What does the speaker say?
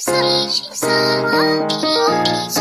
寂しさは君を